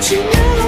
情流露。